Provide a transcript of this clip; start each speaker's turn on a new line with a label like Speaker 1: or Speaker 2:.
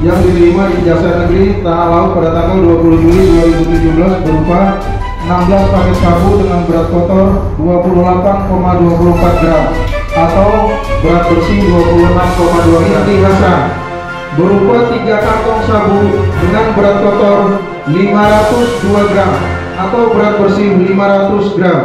Speaker 1: yang diterima di Jasa Negeri Tanah Laut pada tanggal 20 Juli 2017 berupa 16 paket sabu dengan berat kotor 28,24 gram atau berat bersih 26,2 inti Hasan berupa 3 kantong sabu dengan berat kotor 502 gram atau berat bersih 500 gram.